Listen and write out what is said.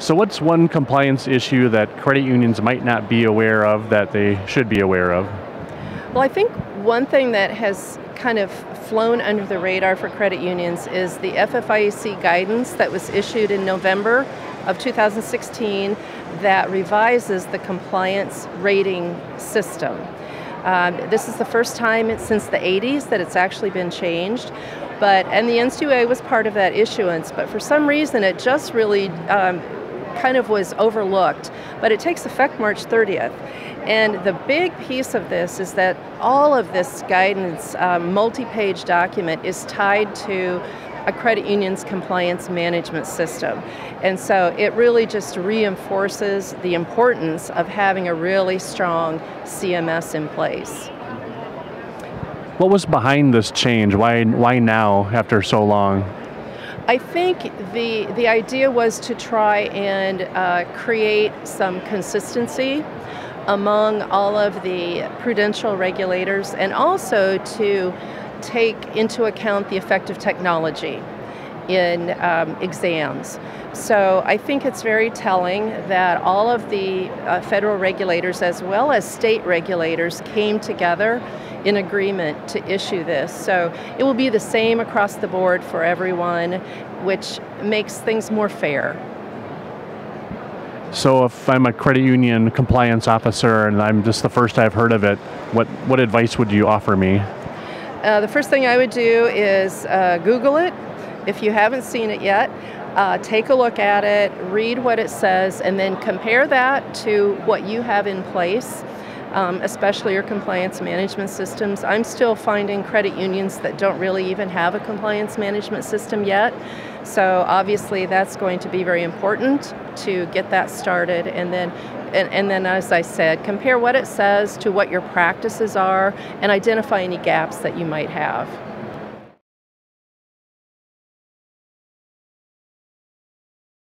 So, what's one compliance issue that credit unions might not be aware of that they should be aware of? Well, I think one thing that has kind of flown under the radar for credit unions is the FFIEC guidance that was issued in November of 2016 that revises the compliance rating system. Um, this is the first time since the 80s that it's actually been changed. But and the NCUA was part of that issuance, but for some reason it just really um, kind of was overlooked. But it takes effect March 30th. And the big piece of this is that all of this guidance, um, multi page document, is tied to a credit union's compliance management system. And so it really just reinforces the importance of having a really strong CMS in place. What was behind this change? Why, why now after so long? I think the, the idea was to try and uh, create some consistency among all of the prudential regulators and also to take into account the effect of technology in um, exams. So I think it's very telling that all of the uh, federal regulators as well as state regulators came together in agreement to issue this. So it will be the same across the board for everyone, which makes things more fair. So if I'm a credit union compliance officer and I'm just the first I've heard of it, what, what advice would you offer me? Uh, the first thing I would do is uh, Google it if you haven't seen it yet. Uh, take a look at it, read what it says, and then compare that to what you have in place um, especially your compliance management systems. I'm still finding credit unions that don't really even have a compliance management system yet. So obviously that's going to be very important to get that started and then and, and, then as I said, compare what it says to what your practices are and identify any gaps that you might have.